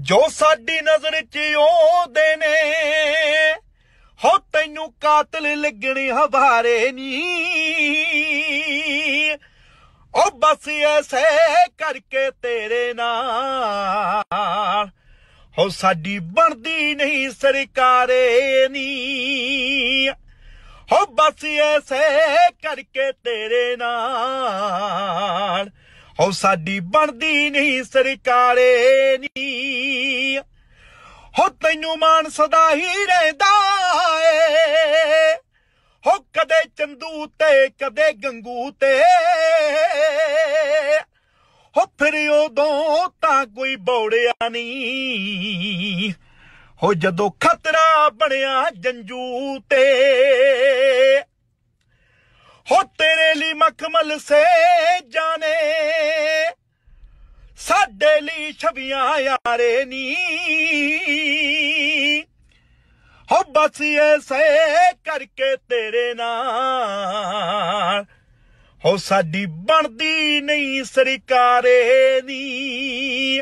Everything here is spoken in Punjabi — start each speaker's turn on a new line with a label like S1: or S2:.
S1: ਜੋ ਸਾਡੀ ਨਜ਼ਰ 'ਚ ਆਉਂਦੇ ਨੇ, ਹੋ ਤੈਨੂੰ ਕਾਤਲ ਲੱਗਣੇ ਹਵਾਰੇ ਨੀ। ਉਹ ਬਸ ਐਸੇ ਕਰਕੇ ਤੇਰੇ ਨਾਲ, ਹੋ ਸਾਡੀ ਬਣਦੀ ਨਹੀਂ ਸਰਕਾਰੇ ਨੀ। ਹੋ ਬਸ ਐਸੇ ਕਰਕੇ ਤੇਰੇ ਨਾਲ ਹੋ ਸਾਡੀ ਬਣਦੀ ਨਹੀਂ ਸਰਕਾਰੇ ਨੀ। ਹੋ ਤੈਨੂੰ ਮਾਨ ਸਦਾ ਹੀ ਰਹਿੰਦਾ ਏ। ਹੋ ਕਦੇ ਚੰਦੂ ਤੇ, ਕਦੇ ਗੰਗੂ ਤੇ। ਹੋ ਫਿਰ ਉਦੋਂ ਤਾਂ ਕੋਈ ਬੌੜਿਆ ਨਹੀਂ ਹੋ ਜਦੋਂ ਖਤਰਾ ਬਣਿਆ ਜੰਜੂ ਤੇ। ਹੋ ਤੇਰੇ ਲਈ ਮਖਮਲ ਸੇ ਜਾਣੇ। ਲਈ ਛਵੀਆਂ ਯਾਰੇ ਨੀ। ਹੋ ਬਸ ਐਸੇ ਕਰਕੇ ਤੇਰੇ ਨਾਲ। ਹੋ ਸਾਡੀ ਬਣਦੀ ਨਹੀਂ ਸਰਕਾਰੇ ਨੀ।